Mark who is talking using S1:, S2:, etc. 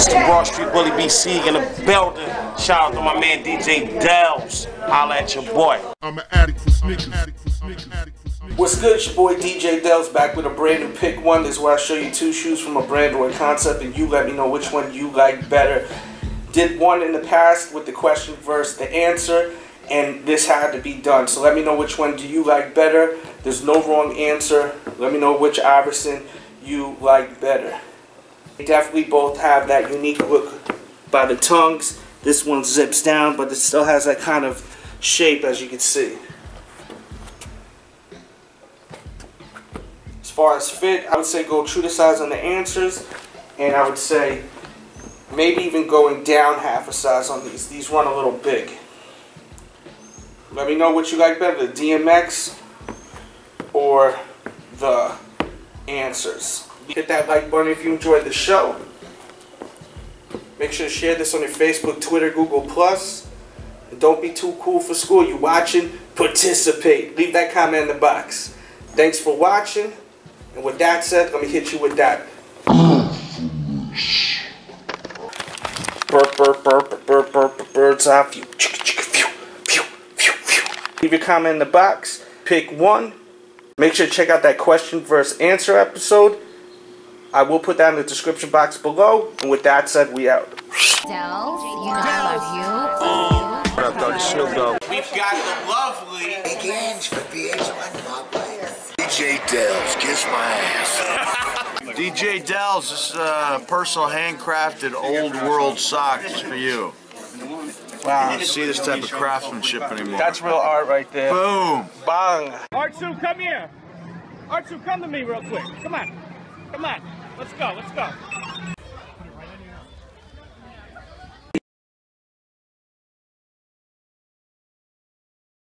S1: Mr. Broad Street Willie BC in the building. Shout out to my man DJ Delz. Holla at your boy.
S2: I'm an addict for sneakers. Addict for sneakers. Addict for sneakers.
S3: What's good? It's your boy DJ Delz back with a brand new pick one. This is where I show you two shoes from a brand or a concept, and you let me know which one you like better. Did one in the past with the question versus the answer, and this had to be done. So let me know which one do you like better. There's no wrong answer. Let me know which Iverson you like better. They definitely both have that unique look by the tongues. This one zips down, but it still has that kind of shape as you can see. As far as fit, I would say go true to size on the answers, and I would say maybe even going down half a size on these. These run a little big. Let me know what you like better, the DMX or the answers. Hit that like button if you enjoyed the show. Make sure to share this on your Facebook, Twitter, Google Plus. And don't be too cool for school. You watching? Participate. Leave that comment in the box. Thanks for watching. And with that said, let me hit you with that. Burp, burp, burp, burp, burp, birds eye view. Leave your comment in the box. Pick one. Make sure to check out that question versus answer episode. I will put that in the description box below. And with that said, we out.
S4: Delz, you know I love you.
S1: What up, dog? It's Snoop Dogg.
S3: We've got the lovely
S5: Begins for VH1 Broadway. DJ Delz, kiss my ass.
S6: DJ Delz, this is uh, personal handcrafted old world socks for you.
S3: Wow.
S6: You don't see this type of craftsmanship anymore.
S3: That's real art right there.
S6: Boom!
S3: Bang.
S7: R2, come here. R2, come to me real quick. Come on. Come on. Let's go. Let's go.